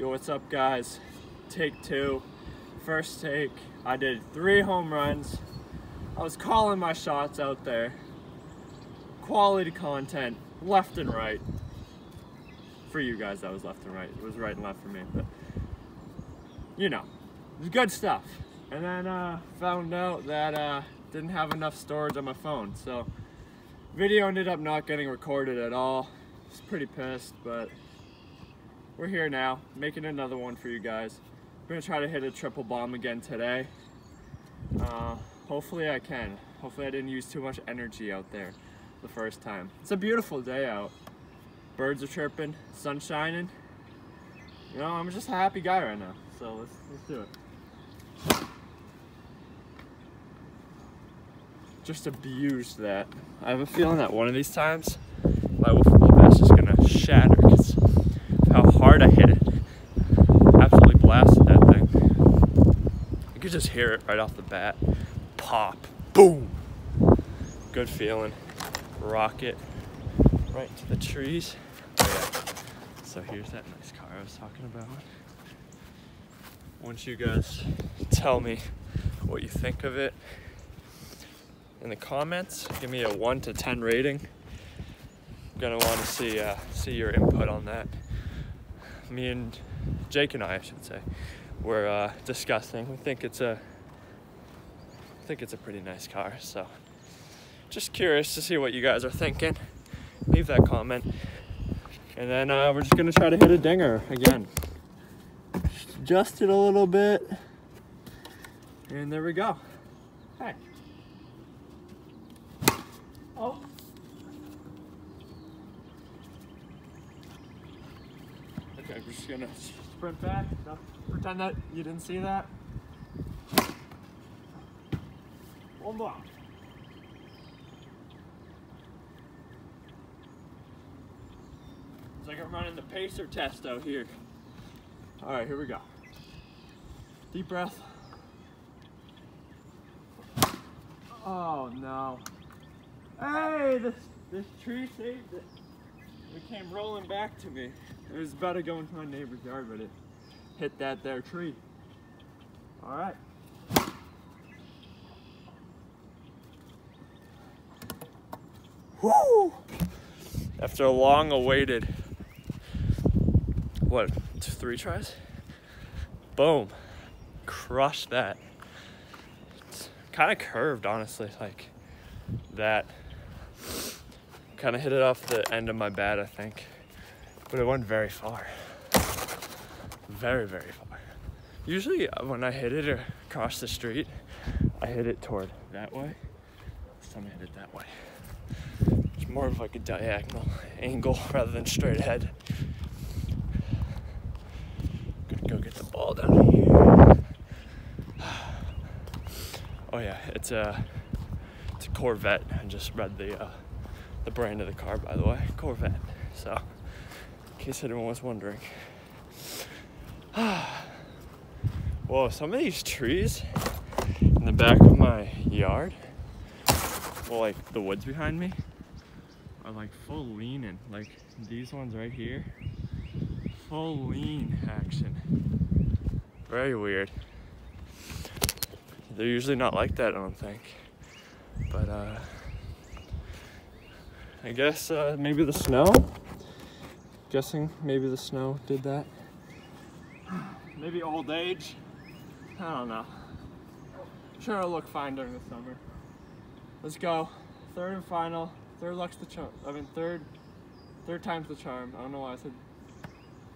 Yo, what's up guys? Take two. First take, I did three home runs. I was calling my shots out there. Quality content, left and right. For you guys, that was left and right. It was right and left for me, but you know, it was good stuff. And then uh, found out that uh, didn't have enough storage on my phone, so video ended up not getting recorded at all. I was pretty pissed, but we're here now, making another one for you guys. I'm gonna try to hit a triple bomb again today. Uh, hopefully I can. Hopefully I didn't use too much energy out there the first time. It's a beautiful day out. Birds are chirping, sun shining. You know, I'm just a happy guy right now. So let's, let's do it. Just abused that. I have a feeling that one of these times my football vest is gonna shatter how hard I hit it. Absolutely blasted that thing. You could just hear it right off the bat. Pop. Boom. Good feeling. Rocket right to the trees. Oh, yeah. So here's that nice car I was talking about. Once you guys tell me what you think of it in the comments, give me a one to 10 rating. I'm gonna wanna see, uh, see your input on that. Me and Jake and I, I should say, were uh, discussing. We think it's a, I think it's a pretty nice car. So, just curious to see what you guys are thinking. Leave that comment, and then uh, we're just gonna try to hit a dinger again. Adjust it a little bit, and there we go. Hey. Oh. We're just gonna sprint back. Pretend that you didn't see that. One more. It's like I'm running the pacer test out here. All right, here we go. Deep breath. Oh no. Hey, this this tree saved it. It came rolling back to me. It was about to go into my neighbor's yard, but it hit that there tree. All right. Woo! After a long awaited, what, three tries? Boom. Crushed that. It's kind of curved, honestly, like that. Kind of hit it off the end of my bat, I think. But it went very far. Very, very far. Usually uh, when I hit it across the street, I hit it toward that way. This time I hit it that way. It's more of like a diagonal angle rather than straight ahead. Gonna go get the ball down here. Oh yeah, it's a it's a Corvette. I just read the uh, the brand of the car, by the way, Corvette. So, in case anyone was wondering. Whoa, some of these trees in the back of my yard, well, like the woods behind me, are like full leaning. Like these ones right here, full lean action. Very weird. They're usually not like that, I don't think. But, uh, I guess uh, maybe the snow? Guessing maybe the snow did that. Maybe old age. I don't know. Sure, it'll look fine during the summer. Let's go. Third and final. Third luck's the charm. I mean, third, third time's the charm. I don't know why I said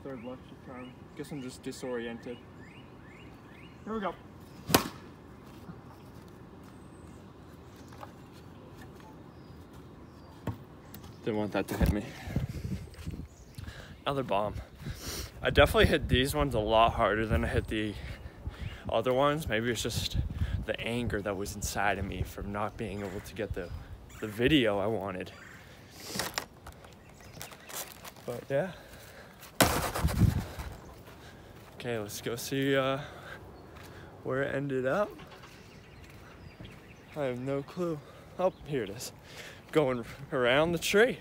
third luck's the charm. Guess I'm just disoriented. Here we go. Didn't want that to hit me. Another bomb. I definitely hit these ones a lot harder than I hit the other ones. Maybe it's just the anger that was inside of me from not being able to get the, the video I wanted. But yeah. Okay, let's go see uh, where it ended up. I have no clue. Oh, here it is going around the tree.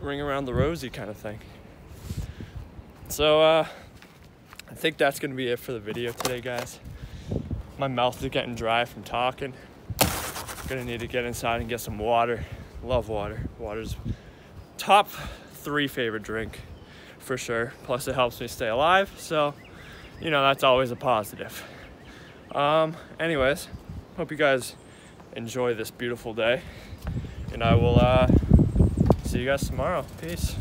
Ring around the rosy kind of thing. So uh, I think that's gonna be it for the video today, guys. My mouth is getting dry from talking. Gonna need to get inside and get some water. Love water. Water's top three favorite drink for sure. Plus it helps me stay alive. So, you know, that's always a positive. Um, anyways, hope you guys enjoy this beautiful day. And I will uh, see you guys tomorrow. Peace.